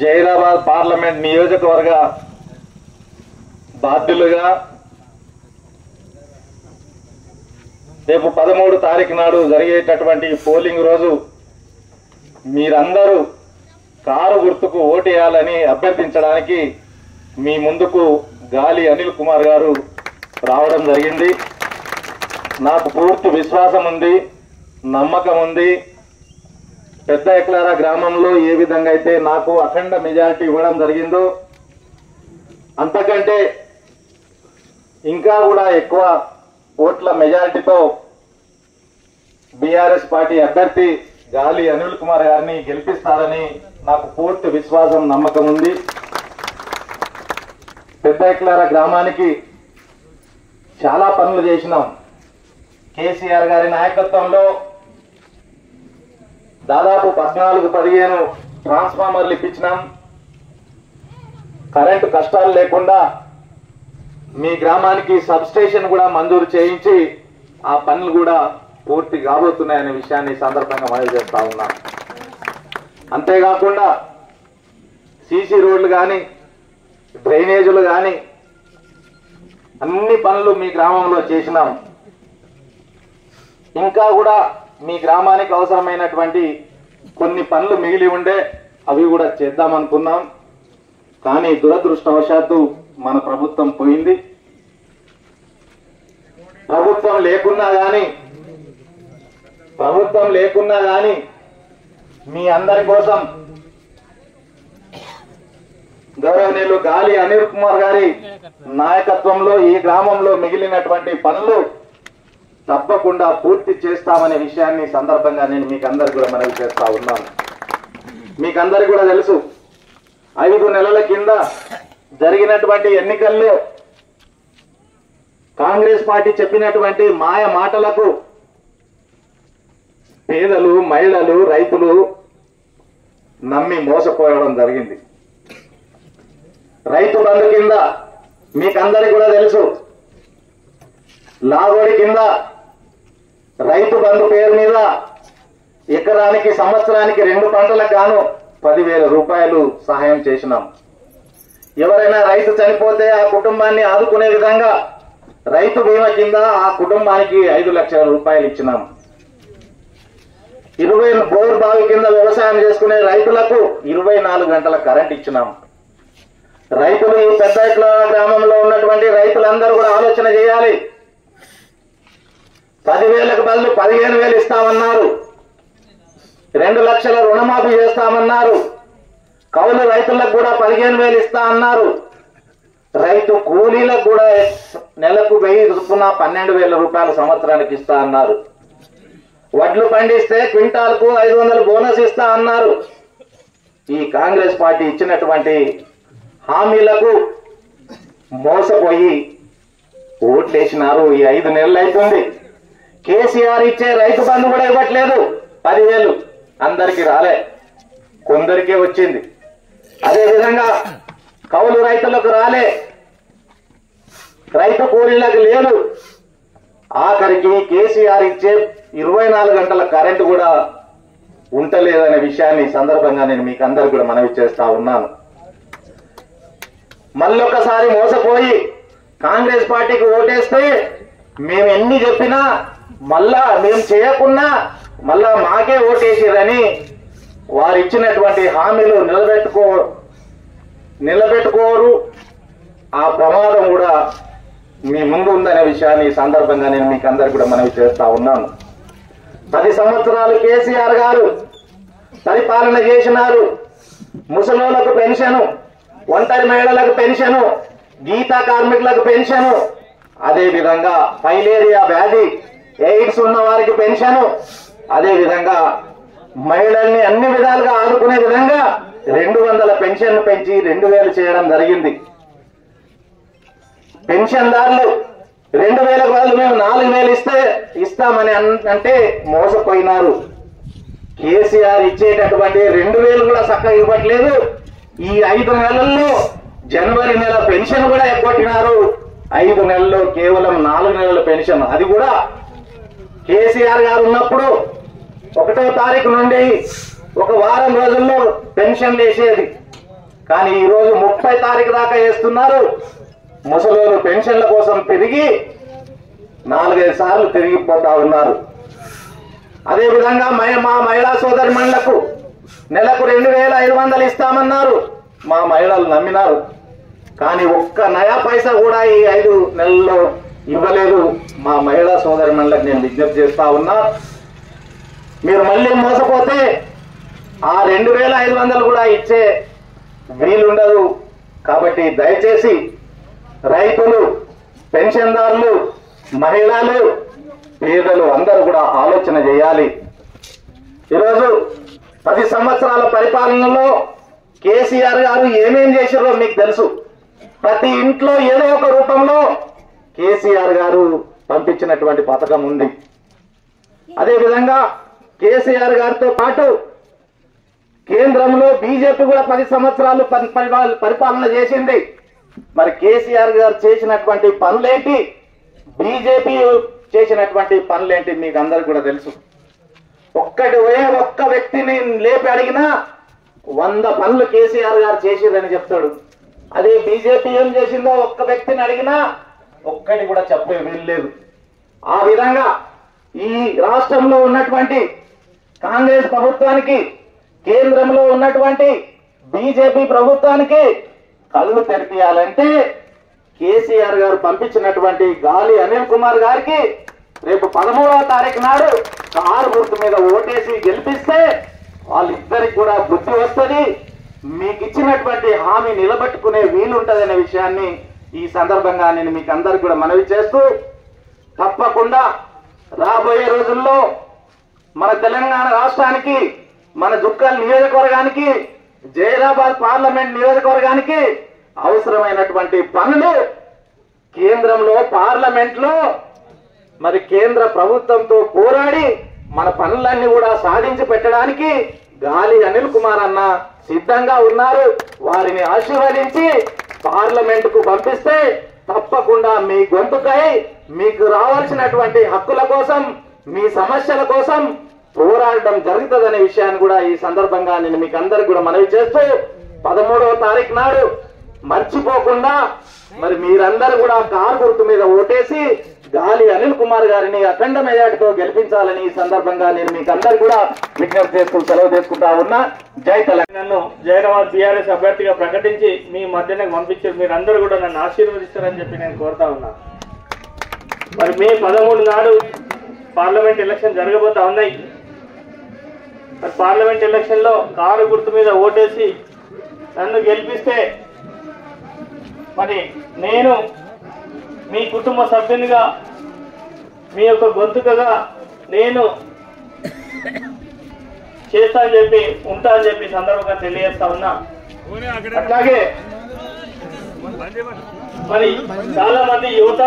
Zaheerabad parliament నియోజకవర్గ బాధ్యులుగా రేపు పదమూడు తారీఖు నాడు జరిగేటటువంటి పోలింగ్ రోజు మీరందరూ కారు గుర్తుకు ఓటేయాలని అభ్యర్థించడానికి మీ ముందుకు గాలి అనిల్ కుమార్ గారు రావడం జరిగింది. నాకు పూర్తి విశ్వాసం ఉంది నమ్మకం ఉంది. పెద్ద ఎక్లారా గ్రామంలో ఏ విధంగా అయితే నాకు అఖండ మెజారిటీ ఇవ్వడం జరిగిందో అంతకంటే ఇంకా కూడా ఎక్కువ ఓట్ల మెజారిటీతో బీఆర్ఎస్ పార్టీ అభ్యర్థి గాలి అనిల్ కుమార్ గారిని గెలిపిస్తారని నాకు పూర్తి విశ్వాసం నమ్మకం ఉంది. పెద్ద ఎక్లారా గ్రామానికి చాలా పనులు చేసినాం. కేసీఆర్ గారి నాయకత్వంలో దాదాపు పద్నాలుగు పదిహేను ట్రాన్స్ఫార్మర్లు ఇప్పించినాం. కరెంటు కష్టాలు లేకుండా మీ గ్రామానికి సబ్ స్టేషన్ కూడా మంజూరు చేయించి ఆ పనులు కూడా పూర్తి కాబోతున్నాయనే విషయాన్ని సందర్భంగా మనవి చేస్తా ఉన్నాం. అంతేకాకుండా సీసీ రోడ్లు కానీ డ్రైనేజీలు కానీ అన్ని పనులు మీ గ్రామంలో చేసినాం. ఇంకా కూడా మీ గ్రామానికి అవసరమైనటువంటి కొన్ని పనులు మిగిలి ఉండే అవి కూడా చేద్దామనుకున్నాం కానీ దురదృష్టవశాత్తు మన ప్రభుత్వం పోయింది. ప్రభుత్వం లేకున్నా కానీ ప్రభుత్వం లేకున్నా కానీ మీ అందరి కోసం గౌరవనీయులు గాలి అనిల్ కుమార్ గారి నాయకత్వంలో ఈ గ్రామంలో మిగిలినటువంటి పనులు తప్పకుండా పూర్తి చేస్తామనే విషయాన్ని సందర్భంగా నేను మీకు అందరికి కూడా మనవి చేస్తా ఉన్నాను. మీకు అందరికి కూడా తెలుసు ఐదు నెలల కింద జరిగినటువంటి ఎన్నికల్లో కాంగ్రెస్ పార్టీ చెప్పినటువంటి మాయ మాటలకు పేదలు మహిళలు రైతులు నమ్మి మోసపోవడం జరిగింది. రైతు బంధు కింద మీకందరికి కూడా తెలుసు లాగోడి కింద రైతు బంధు పేరు మీద ఎకరానికి సంవత్సరానికి రెండు పంటలకు గాను పదివేల రూపాయలు సహాయం చేసినాం. ఎవరైనా రైతు చనిపోతే ఆ కుటుంబాన్ని ఆదుకునే విధంగా రైతు బీమా కింద ఆ కుటుంబానికి ఐదు లక్షల రూపాయలు ఇచ్చినాం. ఇరవై బోర్ బావి కింద వ్యవసాయం చేసుకునే రైతులకు ఇరవై నాలుగు గంటల కరెంట్ ఇచ్చినాం. రైతులు ఈ పెద్ద గ్రామంలో ఉన్నటువంటి రైతులందరూ కూడా ఆలోచన చేయాలి. పదివేలకు బదులు పదిహేను వేలు ఇస్తామన్నారు. రెండు లక్షల రుణమాఫీ చేస్తామన్నారు. కౌలు రైతులకు కూడా పదిహేను వేలు ఇస్తా అన్నారు. రైతు కూలీలకు కూడా నెలకు వెయ్యి చొప్పున పన్నెండు వేల రూపాయలు సంవత్సరానికి ఇస్తా అన్నారు. వడ్లు పండిస్తే క్వింటాల్కు ఐదు వందలు బోనస్ ఇస్తా అన్నారు. ఈ కాంగ్రెస్ పార్టీ ఇచ్చినటువంటి హామీలకు మోసపోయి ఓట్లేసినారు. ఈ ఐదు నెలలు అవుతుంది కేసీఆర్ ఇచ్చే రైతు బంధు కూడా ఇవ్వట్లేదు. పదివేలు అందరికి రాలే. కొందరికే వచ్చింది. అదే విధంగా కౌలు రైతులకు రాలే. రైతు కూలీలకు లేదు. ఆఖరికి కేసీఆర్ ఇచ్చే ఇరవై నాలుగు గంటల కరెంటు కూడా ఉంటలేదనే విషయాన్ని సందర్భంగా నేను మీకు అందరు కూడా మనవి చేస్తా ఉన్నాను. మళ్ళొకసారి మోసపోయి కాంగ్రెస్ పార్టీకి ఓటేస్తే మేము ఎన్ని చెప్పినా మళ్ళా మేము చేయకున్నా మళ్ళా మాకే ఓటేసిరని వారు ఇచ్చినటువంటి హామీలు నిలబెట్టుకో నిలబెట్టుకోరు. ఆ ప్రమాదం కూడా మీ ముందు ఉందనే విషయాన్ని ఈ సందర్భంగా నేను మీకు అందరికి కూడా మనవి చేస్తా ఉన్నాను. పది సంవత్సరాలు కేసీఆర్ గారు పరిపాలన చేసినారు. ముసలోళ్ళకు పెన్షను ఒంటరి మహిళలకు పెన్షను గీతా కార్మికులకు పెన్షను అదేవిధంగా ఫైలేరియా వ్యాధి ఎయిడ్స్ ఉన్న వారికి పెన్షను. అదే విధంగా మహిళల్ని అన్ని విధాలుగా ఆదుకునే విధంగా రెండు వందల పెన్షన్ పెంచి రెండు వేలు చేయడం జరిగింది. పెన్షన్దారులు రెండు వేల బదులు మేము నాలుగు వేలు ఇస్తే ఇస్తామని అంటే మోసపోయినారు. కేసీఆర్ ఇచ్చేటటువంటి రెండు వేలు కూడా చక్కగా ఇవ్వట్లేదు. ఈ ఐదు నెలల్లో జనవరి నెల పెన్షన్ కూడా ఎగ్గొట్టినారు. ఐదు నెలల్లో కేవలం నాలుగు నెలల పెన్షన్. అది కూడా కేసీఆర్ గారు ఉన్నప్పుడు ఒకటో తారీఖు నుండి ఒక వారం రోజుల్లో పెన్షన్ వేసేది. కానీ ఈరోజు ముప్పై తారీఖు దాకా వేస్తున్నారు. ముసలోళ్ళు పెన్షన్ల కోసం తిరిగి నాలుగైదు సార్లు తిరిగిపోతా ఉన్నారు. అదేవిధంగా మా మహిళా సోదరి మండలకు నెలకు రెండు వేల ఐదు వందలు ఇస్తామన్నారు. మా మహిళలు నమ్మినారు. కానీ ఒక్క నయా పైసా కూడా ఈ ఐదు నెలల్లో సోదరులకు నేను విజ్ఞప్తి చేస్తా ఉన్నా. మీరు మళ్ళీ మోసపోతే ఆ రెండు వేల ఐదు వందలు కూడా ఇచ్చే వీలుండదు. కాబట్టి దయచేసి రైతులు పెన్షన్దారులు మహిళలు పేదలు అందరూ కూడా ఆలోచన చేయాలి. ఈరోజు పది సంవత్సరాల పరిపాలనలో కేసీఆర్ గారు ఏమేం చేశారో మీకు తెలుసు. ప్రతి ఇంట్లో ఏదో ఒక రూపంలో కేసీఆర్ గారు పంపించినటువంటి పథకం ఉంది. అదేవిధంగా కేసీఆర్ గారితో పాటు కేంద్రంలో బీజేపీ కూడా పది సంవత్సరాలు పరిపాలన చేసింది. మరి కేసీఆర్ గారు చేసినటువంటి పనులేంటి? బీజేపీ చేసినటువంటి పనులేంటి మీకు అందరు కూడా తెలుసు. ఒక్కటి ఒక్క వ్యక్తిని లేపి అడిగినా వంద పనులు కేసీఆర్ గారు చేసిరని చెప్తాడు. అదే బీజేపీ ఏం చేసిందో ఒక్క వ్యక్తిని అడిగినా ఒక్కటి కూడా చెప్పే వీల్లేదు ఆ విధంగా ఈ రాష్ట్రంలో ఉన్నటువంటి కాంగ్రెస్ ప్రభుత్వానికి కేంద్రంలో ఉన్నటువంటి బీజేపీ ప్రభుత్వానికి కళ్ళు తెరిపియాలంటే కేసీఆర్ గారు పంపించినటువంటి గాలి అనిల్ కుమార్ గారికి రేపు పదమూడవ తారీఖు నాడు కారు గుర్తు మీద ఓటేసి గెలిపిస్తే వాళ్ళిద్దరికి కూడా బుద్ధి వస్తుంది. మీకు ఇచ్చినటువంటి హామీ నిలబెట్టుకునే వీలుంటదనే విషయాన్ని ఈ సందర్భంగా నేను మీకు అందరికి కూడా మనవి చేస్తూ తప్పకుండా రాబోయే రోజుల్లో మన తెలంగాణ రాష్ట్రానికి మన జుక్కల్ నియోజకవర్గానికి జైరాబాద్ పార్లమెంట్ నియోజకవర్గానికి అవసరమైనటువంటి పనులు కేంద్రంలో పార్లమెంట్లో మరి కేంద్ర ప్రభుత్వంతో పోరాడి మన పనులన్నీ కూడా సాధించి పెట్టడానికి గాలి అనిల్ కుమార్ అన్న సిద్ధంగా ఉన్నారు. వారిని ఆశీర్వదించి పార్లమెంట్కు పంపిస్తే తప్పకుండా మీ గొంతుకై మీకు రావాల్సినటువంటి హక్కుల కోసం మీ సమస్యల కోసం పోరాడడం జరుగుతుందనే విషయాన్ని కూడా ఈ సందర్భంగా నేను మీకు అందరికి కూడా మనవి చేస్తూ పదమూడవ తారీఖు నాడు మర్చిపోకుండా మరి మీరందరూ కూడా కారు గుర్తు మీద ఓటేసి గాలి అనిల్ కుమార్ గారిని అఖండ మెజార్టీతో గెలిపించాలని ఈ సందర్భంగా నేను మీకు అందరు కూడా విజ్ఞప్తి చేస్తూ సెలవు తీసుకుంటా ఉన్నా. జై తెలంగాణను నన్ను జయరాబాద్ బీఆర్ఎస్ అభ్యర్థిగా ప్రకటించి మీ మధ్యనకు పంపించారు మీరందరూ కూడా నన్ను ఆశీర్వదిస్తారని చెప్పి నేను కోరుతా ఉన్నా. మరి మే పదమూడు నాడు పార్లమెంట్ ఎలక్షన్ జరగబోతా ఉన్నాయి. మరి పార్లమెంట్ ఎలక్షన్లో కారు గుర్తు మీద ఓటేసి నన్ను గెలిపిస్తే మరి నేను మీ కుటుంబ సభ్యునిగా మీ యొక్క గొంతుకగా నేను చేస్తా అని చెప్పి ఉంటా అని చెప్పి సందర్భంగా తెలియజేస్తా ఉన్నా. అట్లాగే మరి చాలా మంది యువత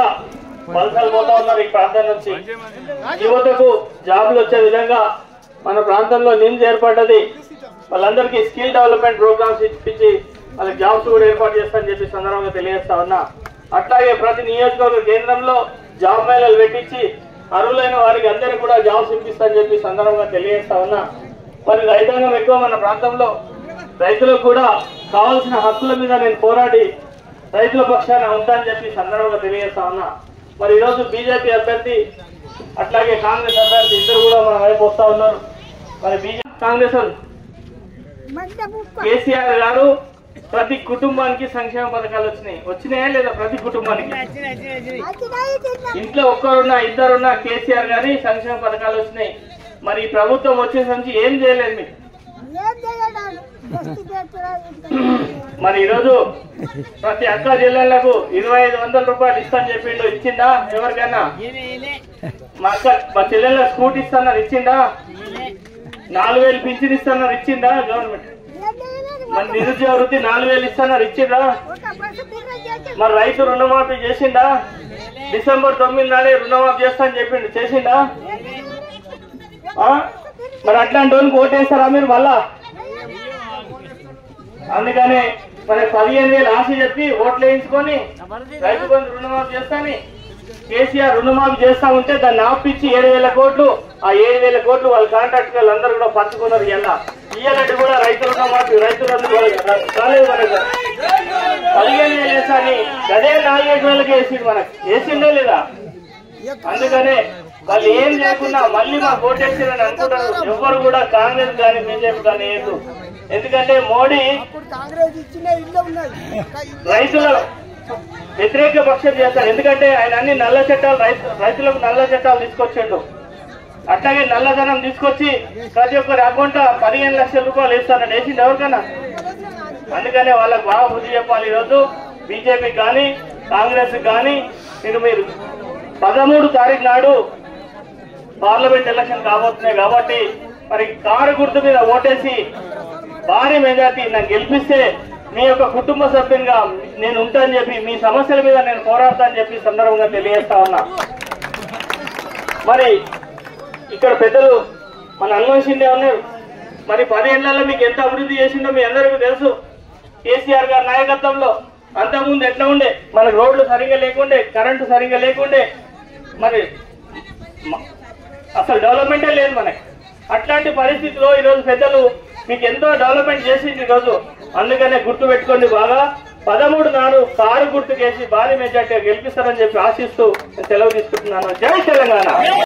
వలసలు పోతా ఉన్నారు ఈ ప్రాంతం నుంచి. యువతకు జాబ్లు వచ్చే విధంగా మన ప్రాంతంలో నిమ్స్ ఏర్పడ్డది. వాళ్ళందరికీ స్కిల్ డెవలప్మెంట్ ప్రోగ్రామ్స్ ఇప్పించి వాళ్ళకి జాబ్స్ కూడా ఏర్పాటు చేస్తానని చెప్పి సందర్భంగా తెలియజేస్తా ఉన్నా. అట్లాగే ప్రతి నియోజకవర్గ కేంద్రంలో జాబ్ మేళలు పెట్టించి అర్హులైన వారికి అందరికీ కూడా జాబ్స్ ఇప్పిస్తానని చెప్పి సందర్భంగా తెలియజేస్తా ఉన్నా. మరి రైతాంగం ఎక్కువ మన ప్రాంతంలో. రైతులకు కూడా కావాల్సిన హక్కుల మీద నేను పోరాడి రైతుల పక్షాన ఉంటానని చెప్పి సందర్భంగా తెలియజేస్తా ఉన్నా. మరి ఈరోజు బీజేపీ అభ్యర్థి అట్లాగే కాంగ్రెస్ అభ్యర్థి ఇద్దరు కూడా మన వైపు వస్తా ఉన్నారు. మరి బీజేపీ కాంగ్రెస్ కేసీఆర్ గారు ప్రతి కుటుంబానికి సంక్షేమ పథకాలు వచ్చినాయి. వచ్చినాయా లేదా ప్రతి కుటుంబానికి? ఇంట్లో ఒక్కరున్నా ఇద్దరున్నా కేసీఆర్ గారి సంక్షేమ పథకాలు వచ్చినాయి. మరి ఈ ప్రభుత్వం వచ్చేసి నుంచి ఏం చేయలేదు. మీరు మరి ఈరోజు ప్రతి అక్క జిల్లాలకు ఇరవై ఐదు వందల రూపాయలు ఇస్తాను చెప్పిండు. ఇచ్చిందా ఎవరికైనా? మా అక్క మా చెల్లెళ్ళ స్కూటీ ఇస్తాన్నారు ఇచ్చిందా నాలుగు వేలు పింఛన్ ఇస్తున్నారు ఇచ్చిందా గవర్నమెంట్? మరి నిరుద్యోగ వృత్తి నాలుగు వేలు ఇస్తున్నారు ఇచ్చిందా మరి రైతు రుణమాఫీ చేసిండా? డిసెంబర్ తొమ్మిది నాడే రుణమాఫీ చేస్తా అని చెప్పిండు. చేసిండా? ఆ? మరి అట్లాంటి వాళ్ళకి ఓటేస్తారా మీరు మళ్ళా? అందుకనే మరి పదిహేను వేలు ఆశ చెప్పి ఓట్లు వేయించుకొని రైతు బంధు రుణమాఫీ చేస్తాని కేసీఆర్ రుణమాఫీ చేస్తా ఉంటే దాన్ని ఆపిచ్చి ఏడు వేల కోట్లు ఆ ఏడు వేల కోట్లు వాళ్ళ కాంట్రాక్ట్ వాళ్ళందరూ కూడా పంచుకున్నారు ఇలా ఇయ్యాలంటే కూడా రైతు రుణమాఫీ రైతులు కాలేదు మనకు. పదిహేను వేలు వేసాని అదే నాలుగైదు వేలకు వేసిండు మనకు. వేసిండే లేదా? అందుకనే వాళ్ళు ఏం చేయకుండా మళ్ళీ మాకు ఓటేసారని అనుకుంటారు. ఎవ్వరు కూడా కాంగ్రెస్ కానీ బీజేపీ కానీ వేయద్దు ఎందుకంటే మోడీ రైతుల వ్యతిరేక పక్షం చేస్తాడు ఎందుకంటే ఆయన అన్ని నల్ల చట్టాలు రైతు రైతులకు నల్ల చట్టాలు తీసుకొచ్చిండు. అట్లాగే నల్లధనం తీసుకొచ్చి ప్రతి ఒక్కరి అకౌంట్ పదిహేను లక్షల రూపాయలు వేస్తానని వేసింది ఎవరికన్నా? అందుకనే వాళ్ళకి బాగా బుద్ధి చెప్పాలి ఈరోజు. బీజేపీ కానీ కాంగ్రెస్ కానీ మీరు మీరు పదమూడు తారీఖు నాడు పార్లమెంట్ ఎలక్షన్ కాబోతున్నాయి కాబట్టి మరి కారు గుర్తు మీద ఓటేసి భారీ మెజార్టీ నాకు గెలిపిస్తే మీ యొక్క కుటుంబ సభ్యునిగా నేను ఉంటానని చెప్పి మీ సమస్యల మీద నేను పోరాడతా అని చెప్పి సందర్భంగా తెలియజేస్తా ఉన్నా. మరి ఇక్కడ పెద్దలు మన హనుమాన్ ఉన్నారు. మరి పదేళ్ళలో మీకు ఎంత అభివృద్ధి చేసిందో మీ అందరికీ తెలుసు. కేసీఆర్ గారి నాయకత్వంలో అంతకుముందు ఎట్లా ఉండే? మన రోడ్లు సరిగ్గా లేకుండే కరెంటు సరిగ్గా లేకుండే. మరి అసలు డెవలప్మెంటే లేదు మనకి. అట్లాంటి పరిస్థితిలో ఈరోజు పెద్దలు మీకు ఎంతో డెవలప్మెంట్ చేసింది ఈరోజు. అందుకనే గుర్తు పెట్టుకోండి బాగా. పదమూడు నాడు కారు గుర్తుకేసి భారీ మెజార్టీగా గెలిపిస్తారని చెప్పి ఆశిస్తూ సెలవు తీసుకుంటున్నాను. జై తెలంగాణ!